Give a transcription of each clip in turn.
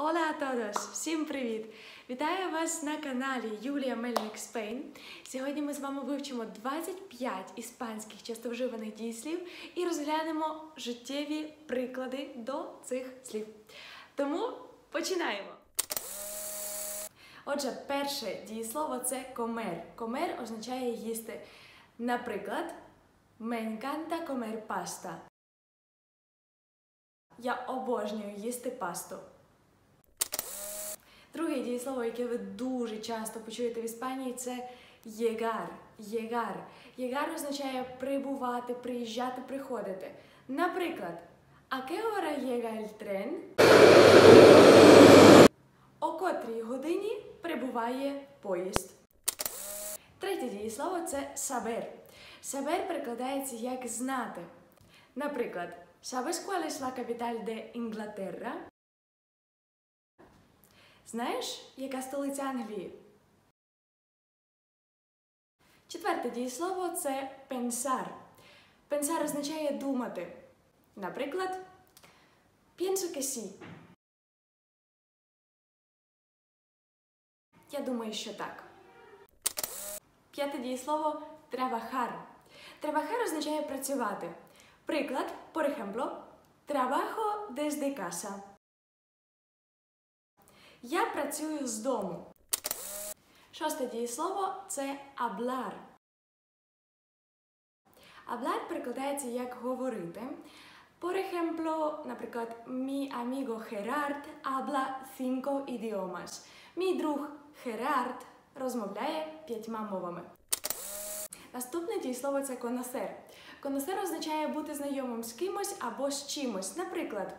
A todos! Всім привіт! Вітаю вас на каналі Юлія Мельник Спейн. Сьогодні ми з вами вивчимо 25 іспанських часто вживаних дієслів і розглянемо життєві приклади до цих слів. Тому починаємо! Отже, перше дієслово це комер. Комер означає їсти. Наприклад, me encanta comer pasta. Я обожнюю їсти пасту. Друге дієслово, яке ви дуже часто почуєте в Іспанії, це llegar. Llegar. Llegar означає прибувати, приїжджати, приходити. Наприклад, а hora llega el tren? О котрій годині прибуває поїзд. Третє дієслово це saber. Saber перекладається як знати. Наприклад, ¿sabes cuál es la capital de? Знаєш, яка столиця Англії? Четверте дієслово це pensar. Pensar означає думати. Наприклад, pienso que sí. Я думаю, що так. П'яте дієслово trabajar. Trabajar означає працювати. Приклад, por ejemplo, trabajo desde casa. Я працюю з дому. Шосте дієслово це hablar. Hablar перекладається як говорити. Por ejemplo, наприклад, mi amigo Gerard habla cinco idiomas. Мій друг Герард розмовляє п'ятьма мовами. Наступне дієслово це коносер. Коносер означає бути знайомим з кимось або з чимось. Наприклад,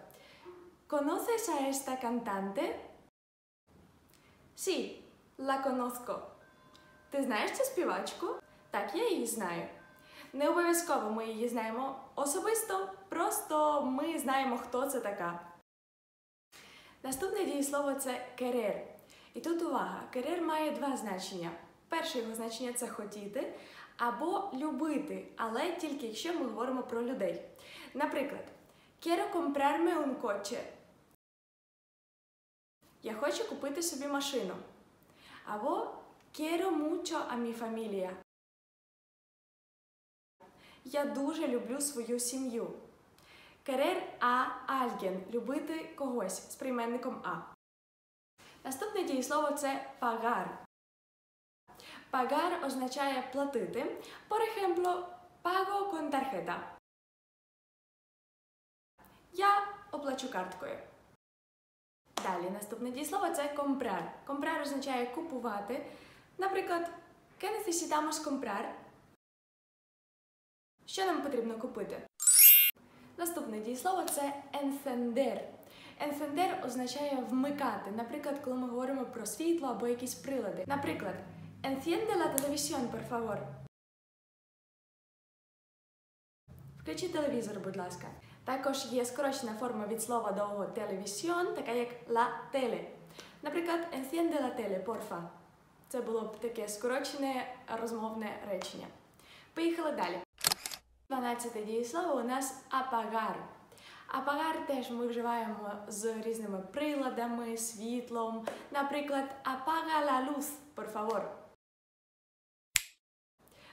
¿Conoces a esta cantante? Sí, la conozco. Ти знаєш цю співачку? Так, я її знаю. Не обов'язково ми її знаємо особисто, просто ми знаємо, хто це така. Наступне дієслово це керер. І тут увага, керер має два значення. Перше його значення це хотіти або любити, але тільки якщо ми говоримо про людей. Наприклад, quiero comprarme un coche. Я хочу купити собі машину. Або quiero mucho a mi familia. Я дуже люблю свою сім'ю. Querer a alguien – любити когось з прийменником а. Наступне дієслово це pagar. Pagar означає платити. Por ejemplo, pago con tarjeta. Я оплачу карткою. Далі наступне дієслово це comprar. Comprar означає купувати. Наприклад, ¿qué necesitamos comprar? Що нам потрібно купити? Наступне дієслово це encender. Encender означає вмикати. Наприклад, коли ми говоримо про світло або якісь прилади. Наприклад, enciende la televisión, por favor. Включи телевізор, будь ласка. Також є скорочена форма від слова довго телевісіон, така як la tele. Наприклад, enciende la tele, porfa. Це було б таке скорочене розмовне речення. Поїхали далі. 12 дієслово у нас apagar. Apagar теж ми вживаємо з різними приладами, світлом. Наприклад, apaga la luz, por favor.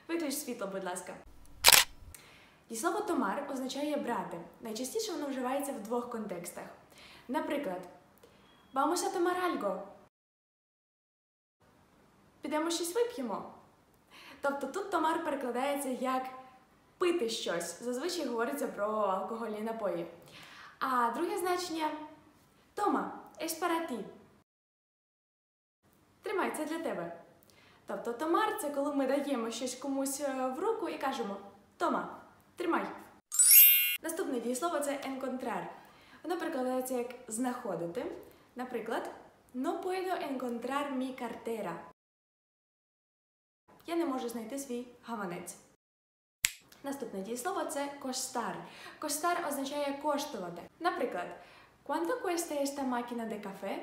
Виключ світло, будь ласка. Дієслово томар означає брати. Найчастіше воно вживається в двох контекстах. Наприклад, vamos a tomar algo. Підемо щось вип'ємо. Тобто тут томар перекладається як пити щось. Зазвичай говориться про алкогольні напої. А друге значення Тома, es para ti. Тримай, це для тебе. Тобто томар це коли ми даємо щось комусь в руку і кажемо Тома, тримай. Наступне дієслово це encontrar. Воно перекладається як знаходити. Наприклад, no puedo encontrar mi cartera. Я не можу знайти свій гаманець. Наступне дієслово це коштар. Коштар означає коштувати. Наприклад, ¿Cuánto cuesta esta máquina de café?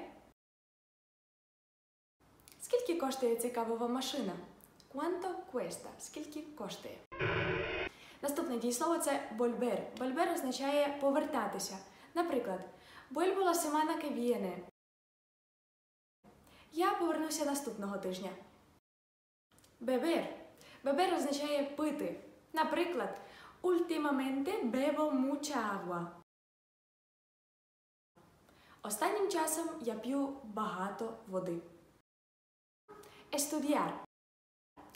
Скільки коштує ця кавова машина? Quanto cuesta? Скільки коштує? Наступне дієслово це volver. Volver означає повертатися. Наприклад, vuelvo la semana. Я повернуся наступного тижня. Beber. Beber означає пити. Наприклад, Ultimamente bebo mucha agua. Останнім часом я п'ю багато води. Estudiar.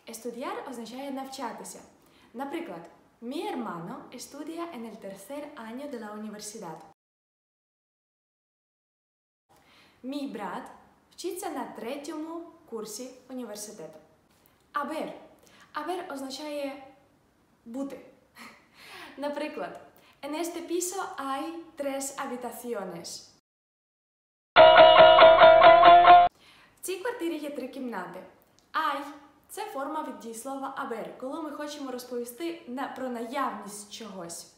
Estudiar означає навчатися. Наприклад, mi hermano estudia en el tercer año de la universidad. Мій брат вчиться на третьому курсі університету. Haber. Haber означає бути. Наприклад, en este piso hay tres habitaciones. В цій квартирі є три кімнати. Ай це форма від дієслова абер, коли ми хочемо розповісти на, про наявність чогось.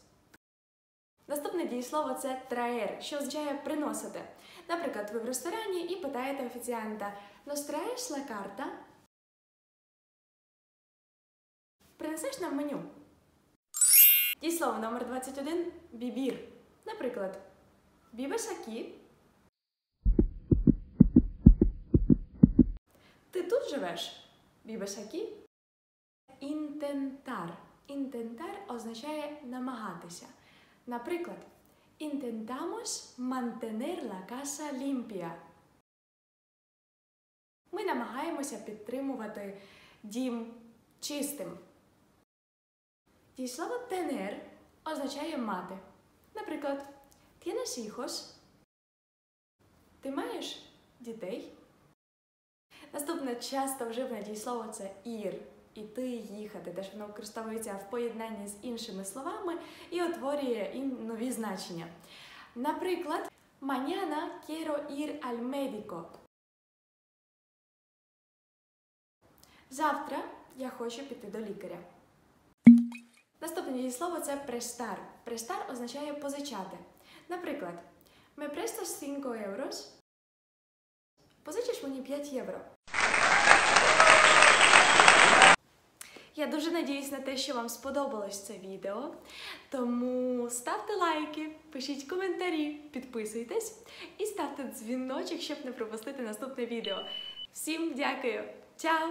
Наступне дієслово це траер, що означає приносити. Наприклад, ви в ресторані і питаєте офіціанта «Nos traes la carta?» Принесеш нам меню. Дієслово номер 21 бібір. Наприклад, vives aquí. Ти тут живеш? Vives aquí? Intentar. Intentar означає намагатися. Наприклад, intentamos mantener la casa limpia. Ми намагаємося підтримувати дім чистим. Дієслово tener означає мати. Наприклад, tienes hijos? Ти маєш дітей? Наступне часто вживане дієслово це ір. Іти, їхати, теж воно використовується в поєднанні з іншими словами і утворює їм нові значення. Наприклад, mañana quiero ir al médico. Завтра я хочу піти до лікаря. Наступне дієслово це престар. Престар означає позичати. Наприклад, me prestas 5 euros? Позичиш мені 5 євро. Я дуже надіюсь на те, що вам сподобалось це відео. Тому ставте лайки, пишіть коментарі, підписуйтесь і ставте дзвіночок, щоб не пропустити наступне відео. Всім дякую! Чао!